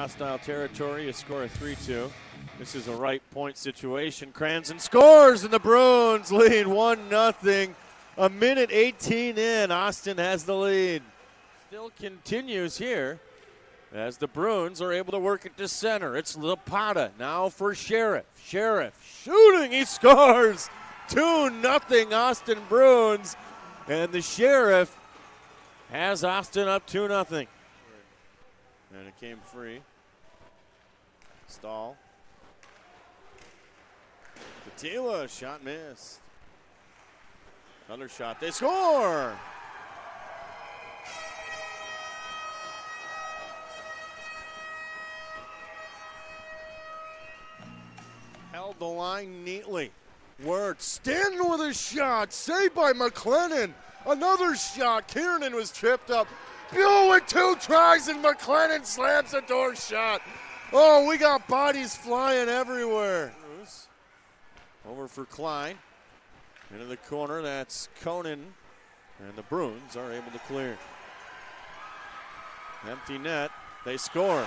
hostile territory. You score a 3 2. This is a right point situation. Cranston scores, and the Bruins lead 1 0. A minute 18 in, Austin has the lead. Still continues here as the Bruins are able to work it to center. It's Lapata now for Sheriff. Sheriff shooting, he scores. 2 0 Austin Bruins. And the Sheriff has Austin up 2 0. And it came free. Stall. Patila, shot missed. Another shot. They score! Held the line neatly. Wirtz Stanton with a shot. Saved by McLennan. Another shot. Kiernan was tripped up. Buell with two tries, and McLennan slams a door shot. Oh, we got bodies flying everywhere. Over for Klein. Into the corner. That's Conan. And the Bruins are able to clear. Empty net. They score.